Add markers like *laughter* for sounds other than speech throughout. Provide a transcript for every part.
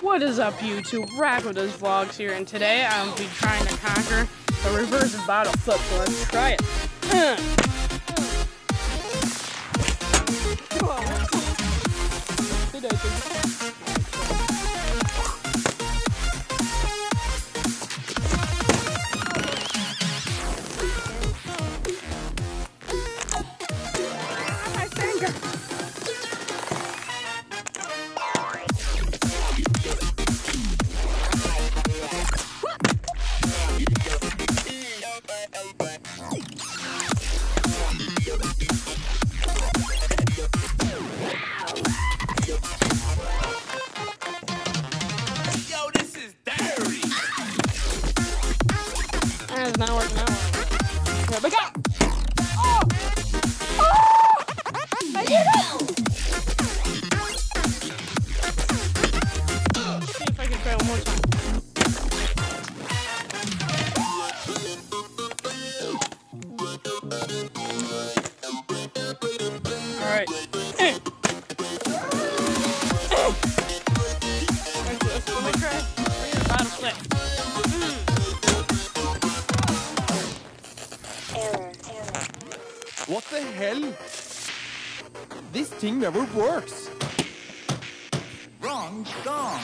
What is up YouTube? Rocco Does Vlogs here and today I'll be trying to conquer the reverse bottle flip, so let's try it. Is not working out. Here we go! Oh! Oh! I did it! Alright. Eh. What the hell? This thing never works. Wrong song.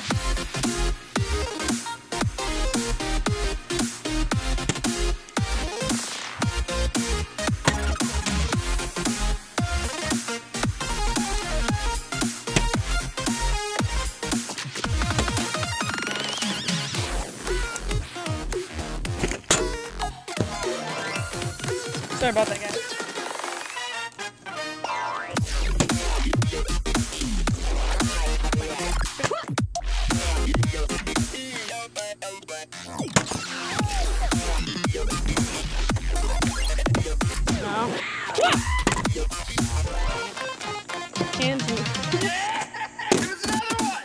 Sorry about that, guys. Hands me. Here's another one.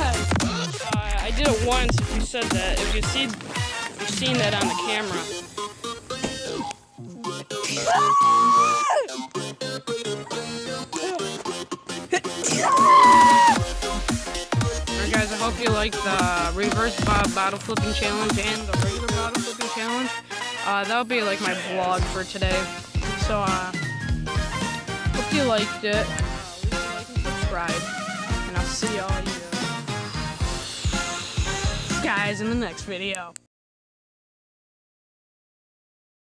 Uh, I did it once. If you said that, if you see, if you've seen that on the camera. *laughs* Alright, guys. I hope you like the reverse bo- bottle flipping challenge and the regular bottle flipping challenge. Uh, that'll be like my vlog for today. So, uh, hope you liked it. Like and subscribe, and I'll see all you guys in the next video.